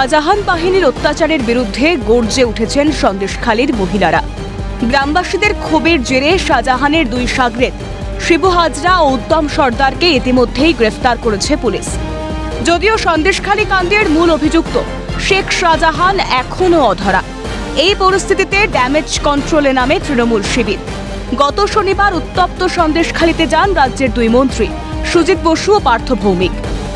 শাহজাহান বাহিনীর অত্যাচারের বিরুদ্ধে গর্জে উঠেছেন সন্দেশখালীর মহিলারা। গ্রামবাসীদের ক্ষোভের জেরে শাহজাহানের দুই সাগরেদ শিবু হাজরা ও উত্তম সর্দারকে ইতিমধ্যেই গ্রেফতার করেছে পুলিশ। যদিও সন্দেশখালী কাণ্ডের মূল অভিযুক্ত শেখ শাহজাহান এখনও অধরা। এই পরিস্থিতিতে ড্যামেজ কন্ট্রোলে নামে তৃণমূল শিবির। গত শনিবার উত্তপ্ত সন্দেশখালীতে যান রাজ্যের দুই মন্ত্রী সুজিত বসু ও পার্থ ভৌমিক।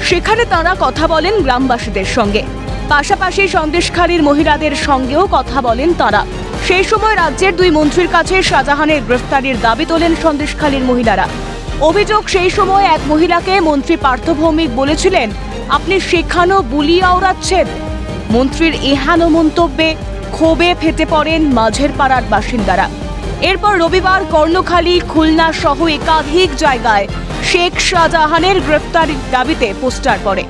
সেখানে তাঁরা কথা বলেন গ্রামবাসীদের সঙ্গে। পাশাপাশি সন্দেশখালীর মহিলাদের সঙ্গেও কথা বলেন তারা। সেই সময় রাজ্যের দুই মন্ত্রীর কাছে শাহজাহানের গ্রেফতারির দাবি তোলেন সন্দেশখালীর মহিলারা। অভিযোগ সেই সময় এক মহিলাকে মন্ত্রী পার্থ ভৌমিক বলেছিলেন, আপনি সেখানেও বুলি আওড়াচ্ছেন। মন্ত্রীর এহানো মন্তব্যে ক্ষোভে ফেটে পড়েন মাঝের পাড়ার বাসিন্দারা। এরপর রবিবার কর্ণখালী, খুলনা সহ একাধিক জায়গায় শেখ শাহজাহানের গ্রেফতারির দাবিতে পোস্টার পড়ে।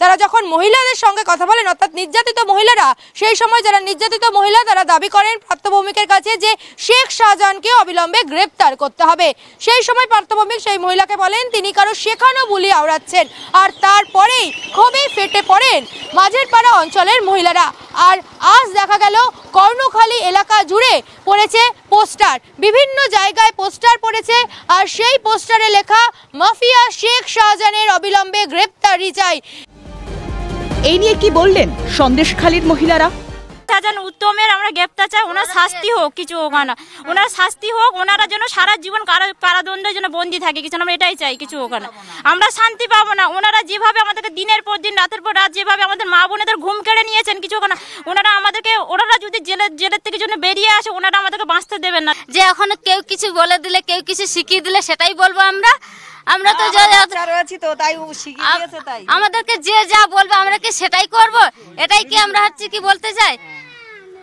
তারা যখন মহিলাদের সঙ্গে কথা বলেন, অর্থাৎ নির্যাতিত মহিলারা, সেই সময় যারা নির্যাতিত মহিলা, তারা দাবি করেন প্রাপ্তভৌমিকের কাছে যে শেখ শাহজাহানকে অবিলম্বে গ্রেপ্তার করতে হবে। সেই সময় প্রাপ্তভৌমিক সেই মহিলাকে বলেন, তিনি কারও শেখানো বুলি আওড়াচ্ছেন। আর তারপরেই ক্ষোভে ফেটে পড়েন মাঝের পাড়া অঞ্চলের মহিলারা। আর আজ দেখা গেল, কর্ণখালী এলাকা জুড়ে পড়েছে পোস্টার। বিভিন্ন জায়গায় পোস্টার পড়েছে। আর সেই পোস্টারে লেখা, মাফিয়া শেখ শাহজাহানের অবিলম্বে গ্রেপ্তারি চাই। এই নিয়ে কি বললেন সন্দেশখালীর মহিলারা? উত্তমের আমরা গ্রেপ্তার চাই ওনার শাস্তি হোক কিছু হোক না ওনার শাস্তি হোক ওনারা যেন সারা জীবন কারা- কারাদণ্ডের জন্য বন্দি থাকে কিছু না, আমরা এটাই চাই কিছু হোক না আমরা শান্তি পাবো না ওনারা যেভাবে আমাদেরকে দিনের পর দিন রাতের পর রাত যেভাবে আমাদের মা বোনেদের ঘুম কেড়ে নিয়েছেন কিছু হোক না ওনারা আমাদেরকে ওনারা যদি জেলের জেলের থেকে জন্য বেরিয়ে আসে ওনারা আমাদেরকে বাঁচতে দেবেন না। যে এখন কেউ কিছু বলে দিলে কেউ কিছু শিখিয়ে দিলে সেটাই বলব আমরা। আমরা তো যা- আছি তো তাই শিখিয়ে দিয়েছে তাই। আমাদেরকে যে যা বলবে আমরা কি সেটাই করব? এটাই কি আমরা হচ্ছে কি বলতে চাই?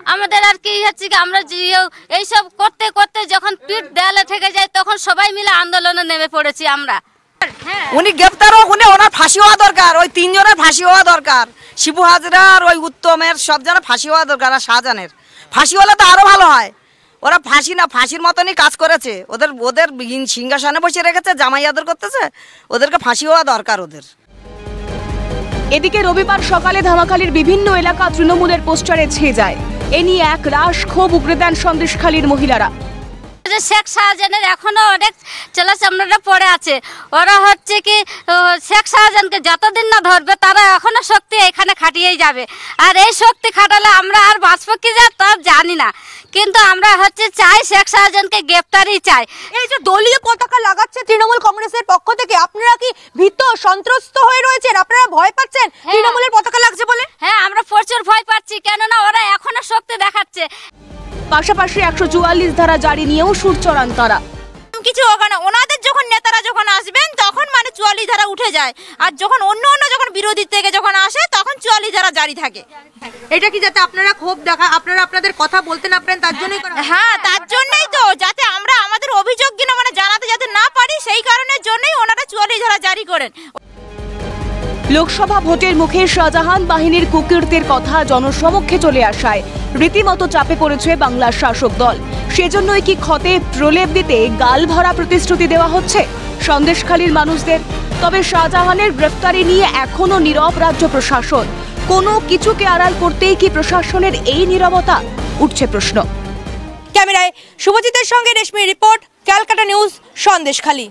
আমাদের আর কি হচ্ছে কি আমরা যে- এইসব করতে করতে যখন পিঠ দেয়ালে ঠেকে যায় তখন সবাই মিলে আন্দোলনে নেমে পড়েছি আমরা। উনি গ্রেপ্তার হোক উনি ওনার ফাঁসি হওয়া দরকার ওই তিনজনের ফাঁসি হওয়া দরকার। শিবু হাজরা আর ওই উত্তমের সব জনের ফাঁসি হওয়া দরকার আর শাহজাহানের। ফাঁসি হলে তো আরও ভালো হয়। ওরা ফাঁসি না ফাঁসির মতনই কাজ করেছে। ওদের ওদের সিংহাসনে বসে রেখেছে জামাই আদর করতেছে। ওদেরকে ফাঁসি হওয়া দরকার ওদের। এদিকে রবিবার সকালে ধামাখালীর বিভিন্ন এলাকা তৃণমূলের পোস্টারে ছেয়ে যায়। এ নিয়ে এক রাশ ক্ষোভ উগরে দেন সন্দেশখালীর মহিলারা। শেখ শাহজাহানের এখনও অনেক ছেলে চামড়াটা পড়ে আছে। ওরা হচ্ছে কি শেখ শাহজাহানকে যতদিন না ধরবে তারা এখনও শক্তি এখানে খাটিয়েই যাবে। আর এই শক্তি খাটালে আমরা আর বাঁচবো কি যা তা জানি না। কিন্তু আমরা হচ্ছে চাই শেখ শাহজাহানকে গ্রেপ্তারই চাই। এই যে দলীয় পতাকা লাগাচ্ছে তৃণমূল কংগ্রেসের পক্ষ থেকে আপনারা কি ভীত সন্ত্রস্ত হয়ে রয়েছেন? আপনারা ভয় পাচ্ছেন? তৃণমূলের পতাকা লাগছে বলে? হ্যাঁ আমরা প্রচুর ভয় পাচ্ছি কেননা ওরা এখনও শক্তি দেখাচ্ছে। পাশাপাশি একশো চুয়াল্লিশ ধারা জারি নিয়েও সুর চড়ান তারা। কিছু হোক না। ওনাদের যখন নেতারা যখন আসবেন চুয়াল্লিশ ধারা উঠে যায়। আর যখন অন্য অন্য যখন বিরোধী থেকে যখন আসে তখন চুয়াল্লিশ ধারা জারি থাকে। এটা কি যাতে আপনারা ক্ষোভ দেখা আপনারা আপনাদের কথা বলতে না পারেন তার জন্যই হ্যাঁ তার জন্যই তো যাতে আমরা আমাদের অভিযোগ কিনা মানে জানাতে যাতে না পারি সেই কারণের জন্যই ওনারা চুয়াল্লিশ ধারা জারি করেন। লোকসভা ভোটের মুখে শাহজাহান বাহিনীর কুকীর্তির কথা জনসমক্ষে চলে আসায় রীতিমতো চাপে পড়েছে বাংলার শাসক দল। সেজন্যই কি ক্ষতে প্রলেপ দিতে গাল ভরা প্রতিশ্রুতি দেওয়া হচ্ছে? সন্দেশখালীর মানুষদের তবে শাহজাহানের গ্রেফতারি নিয়ে এখনও নীরব রাজ্য প্রশাসন। কোনো কিছুকে আড়াল করতেই কি প্রশাসনের এই নীরবতা? উঠছে প্রশ্ন। ক্যামেরায় শুভজিতের সঙ্গে রেশমি রিপোর্ট, ক্যালকাটা নিউজ, সন্দেশখালী।